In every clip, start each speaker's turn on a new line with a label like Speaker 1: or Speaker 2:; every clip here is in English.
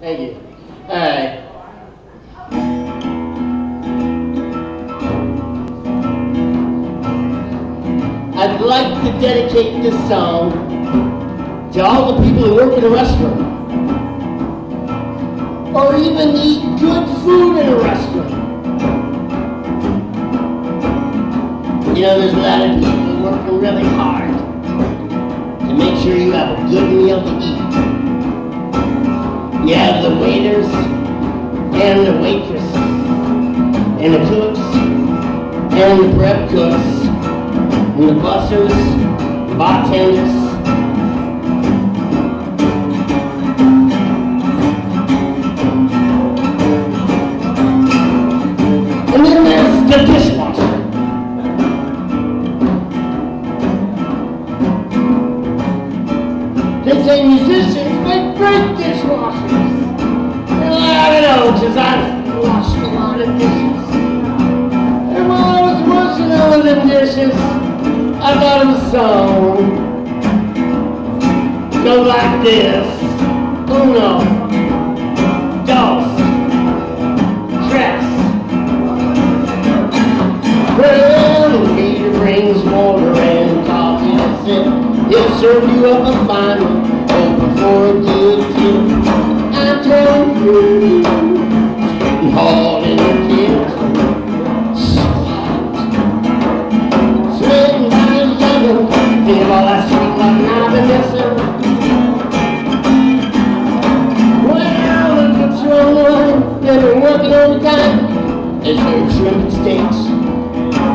Speaker 1: Thank you. All right. I'd like to dedicate this song to all the people who work in a restaurant or even eat good food in a restaurant. You know, there's a lot of people working really hard to make sure you have a good meal to eat. And the cooks and the prep cooks and the bussers, bartenders, And then there's the dishwasher. They say musicians make great dishwashers. I don't know, because I've washed a lot of dishes. Dishes, I of a song. Go like this. Uno. Dos. Tres. Well, the brings water and coffee to sip. He'll serve you up a fine one, hoping for a good tip. I'm telling you, sweating hard in working overtime. They serve shrimp and steaks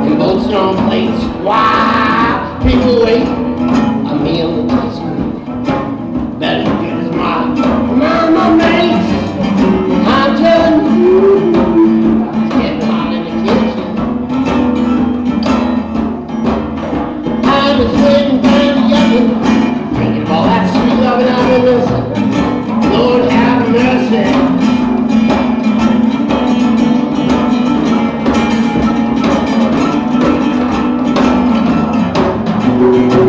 Speaker 1: and boats on plates. Wow, people wait. A meal that tastes good. Better as good as mine. Mama makes. I'm telling you, getting hot in the kitchen. Been sweating down the oven, loving I've been missing.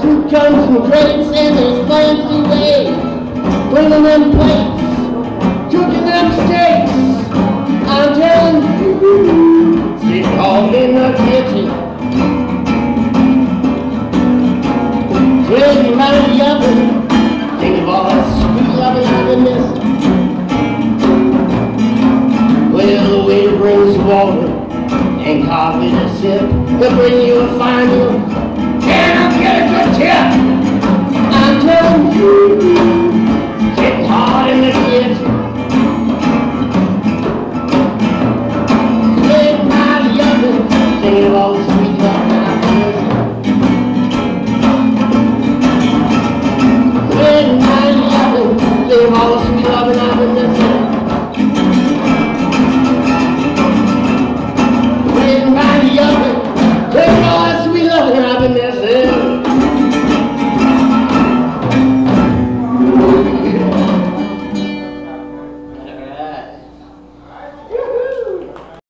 Speaker 1: Food comes from and there's fancy ways. Bringing them plates, cooking them steaks. I'm telling you, sit all in the kitchen. Sweating out of the oven, think of all that sweet loving missing. Well, the waiter brings water and coffee to sip. They'll bring you a fine meal scared just here, I you.